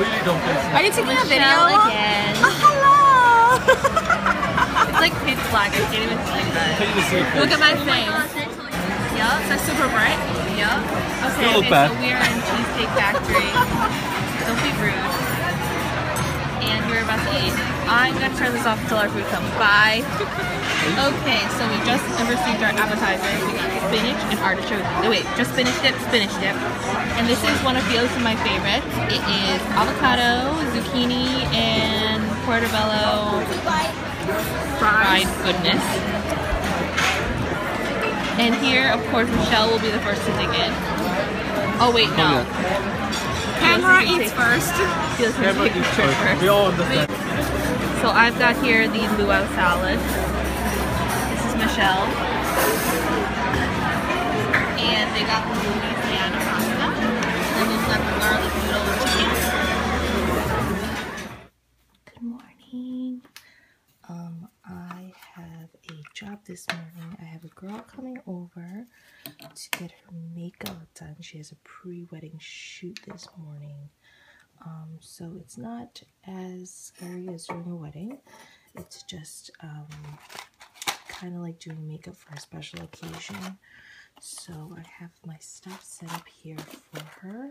really don't feel Are you taking a video? Again. Oh, hello. It's like pitch black. I can't even see that. Can't even see Look at my face. Yeah, Is that super bright? yeah. Okay, okay, so we're in Cheesecake Factory. Don't be rude. I'm gonna turn this off until our food comes. Bye. okay, so we just received our appetizer. We got spinach and artichoke. No, wait, just spinach dip, spinach dip. And this is one of Felix and my favorites. It is avocado, zucchini, and portobello fried goodness. And here, of course, Michelle will be the first to dig in. Oh wait, no. Camera eats first. Camera eats first. We all understand. So I've got here the luau salad. This is Michelle. And they got the Louisiana pasta. And they've got the garlic noodle chicken. Good morning. Um, I have a job this morning. I have a girl coming over to get her makeup done. She has a pre-wedding shoot this morning. Um, so it's not as scary as doing a wedding. It's just um, kind of like doing makeup for a special occasion. So I have my stuff set up here for her.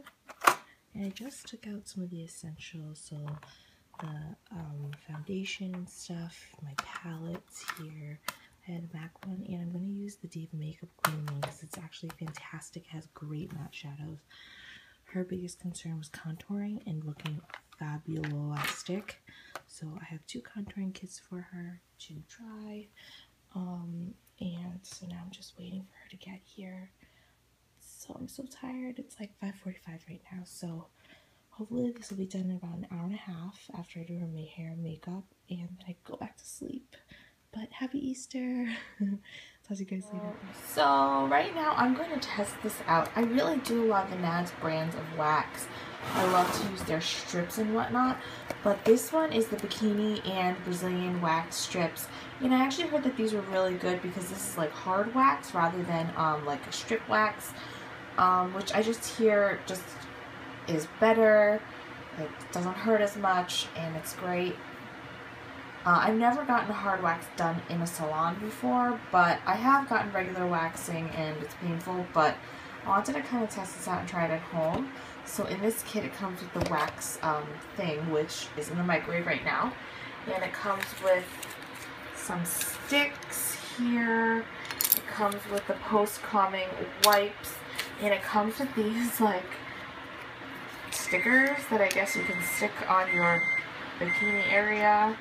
And I just took out some of the essentials. So the um, foundation and stuff, my palettes here. I had a MAC one, and I'm going to use the Diva Makeup one because it's actually fantastic. It has great matte shadows. Her biggest concern was contouring and looking fabulastic. So I have two contouring kits for her to try. Um, and so now I'm just waiting for her to get here. So I'm so tired. It's like 5:45 right now. So hopefully this will be done in about an hour and a half after I do her ma- hair and makeup, and then I go back to sleep. But happy Easter! To you guys later. So right now I'm going to test this out. I really do love the Nads brands of wax. I love to use their strips and whatnot, but this one is the bikini and Brazilian wax strips. And I actually heard that these were really good because this is like hard wax rather than um, like a strip wax, um, which I just hear just is better. It doesn't hurt as much, and it's great. Uh, I've never gotten hard wax done in a salon before, but I have gotten regular waxing, and it's painful. But I wanted to kind of test this out and try it at home. So in this kit, it comes with the wax um, thing, which is in the microwave right now, and it comes with some sticks here. It comes with the post-calming wipes, and it comes with these like stickers that I guess you can stick on your bikini area.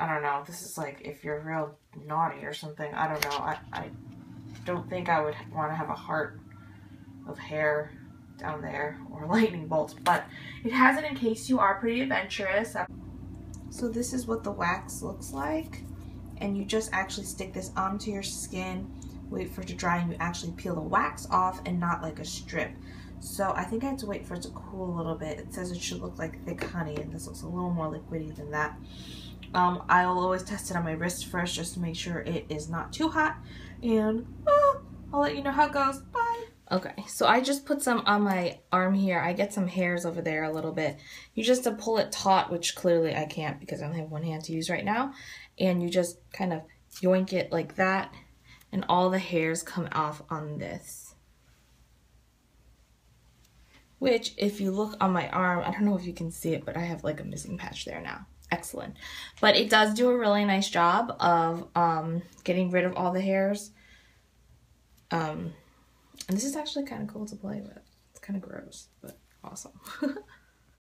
I don't, know. This is like if you're real naughty or something. I don't know. I, I don't think I would want to have a heart of hair down there or lightning bolts, but it has it in case you are pretty adventurous. So this is what the wax looks like. And you just actually stick this onto your skin, wait for it to dry, and you actually peel the wax off and not like a strip. So I think I have to wait for it to cool a little bit. It says it should look like thick honey, and this looks a little more liquidy than that. Um, I'll always test it on my wrist first just to make sure it is not too hot. And oh, I'll let you know how it goes. Bye. Okay, so I just put some on my arm here. I get some hairs over there a little bit. You just to pull it taut, which clearly I can't because I only have one hand to use right now. And you just kind of yoink it like that. And all the hairs come off on this. Which, if you look on my arm, I don't know if you can see it, but I have like a missing patch there now. Excellent. But it does do a really nice job of um, getting rid of all the hairs. Um, and this is actually kind of cool to play with. It's kind of gross, but awesome.